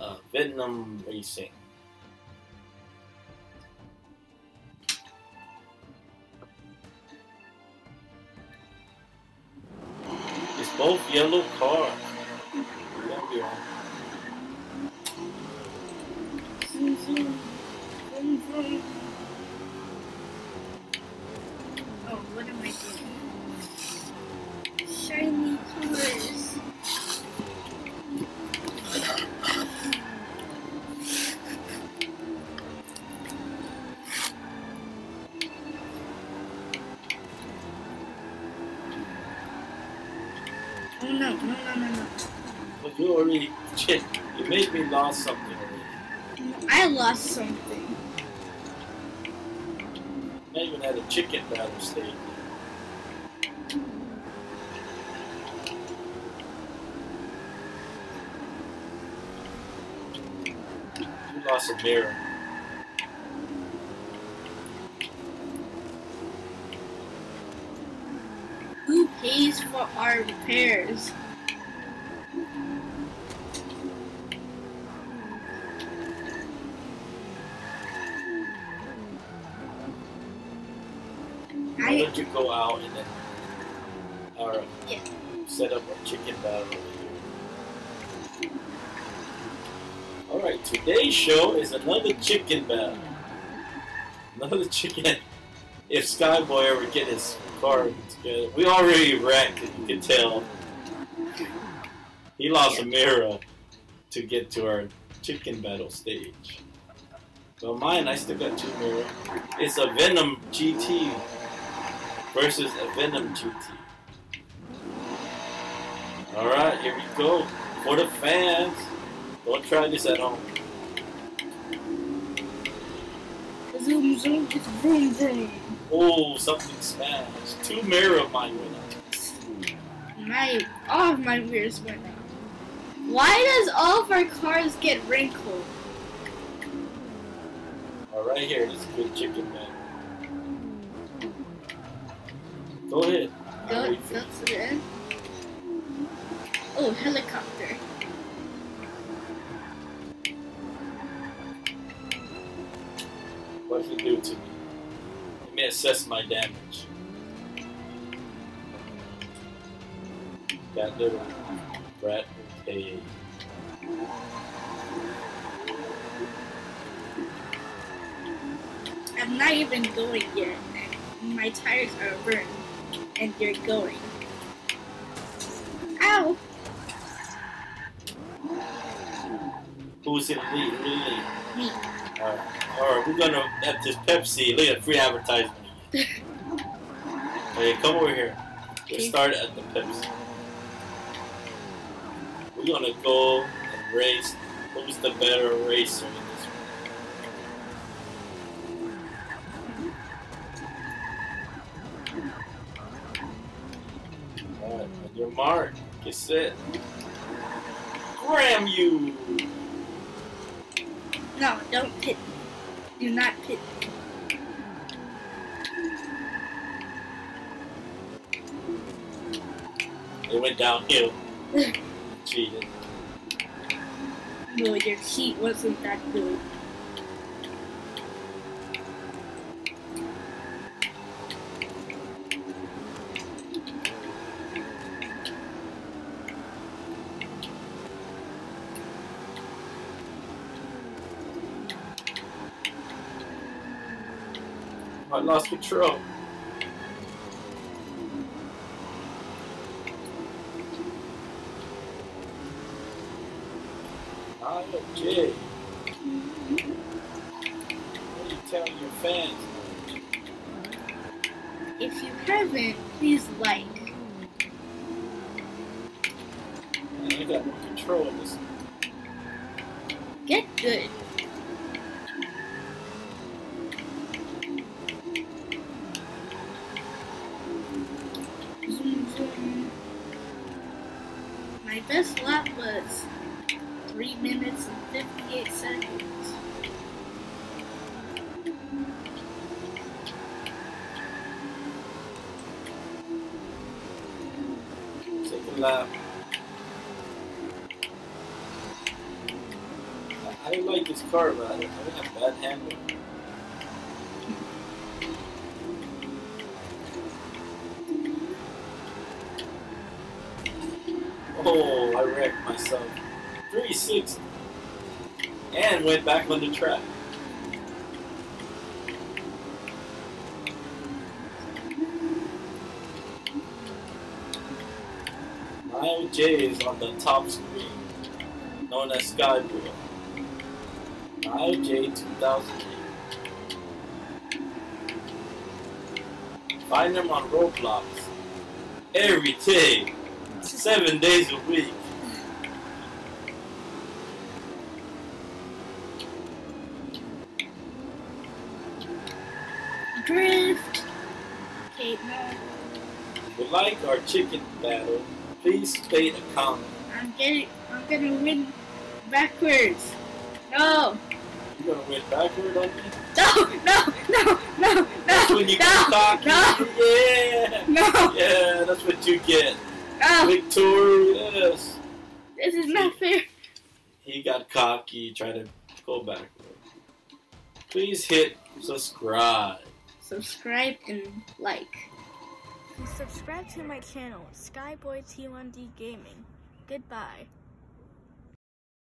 uh, Venom Racing. It's both yellow zoom. Oh, what am I doing? No, no, no, no, no. But you already, shit, you made me lost something. I lost something. I even had a chicken battle stage. You lost a mirror. Pays for our repairs? Why I don't you go out and then or Yeah. set up a chicken battle over here? Alright, today's show is another chicken battle. Another chicken. If Skyboy ever get his car together, we already wrecked, you can tell. He lost a mirror to get to our chicken battle stage. Well, mine, I still got two mirrors. It's a Venom GT versus a Venom GT. Alright, here we go. For the fans. Don't try this at home. Zoom zoom it's vroom vroom. Oh, something smashed. Two mirror of mine went out. My all of my mirrors went out. Why does all of our cars get wrinkled? Alright, here, this is good chicken man. Go ahead. Go, go to the end. Oh, helicopter. Did do to me? Let me assess my damage. That little brat will pay. I'm not even going yet. My tires are burned, and you're going. Ow! Who's in the? Who's in the lead? Me. Alright, alright, we're gonna have this Pepsi. Look at free advertisement. hey, come over here. Let's start at the Pepsi. We're gonna go and race. Who's the better racer in this one? Alright, on your mark, get set. Gram you! No, don't pit me. Do not pit me. It went downhill. Cheated. No, your heat wasn't that good. I lost control. Okay. What are you telling your fans? If you haven't, please like. Man, I got more control of this. Get good. My best lap was 3 minutes and 58 seconds. Second lap. I like this car, but I don't, have bad handling. Oh, I wrecked myself. 360. And went back on the track. Nile J is on the top screen, known as Skyboy. Nile J 2008. Find them on Roblox every day, seven days a week. You like our chicken battle, please state a comment. I'm getting. I'm gonna win backwards. No. You gonna win backward on me? No. No. No. No. That's No. when you No. get cocky. No. Yeah. No. Yeah, that's what you get. No. Victorious. This is not fair. He got cocky, tried to go backward. Please hit subscribe. Subscribe and like. Subscribe to my channel, Skyboy T1D Gaming. Goodbye.